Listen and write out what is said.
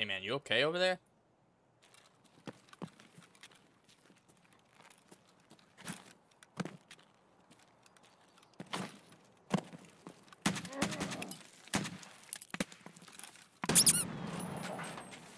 Hey man, you okay over there?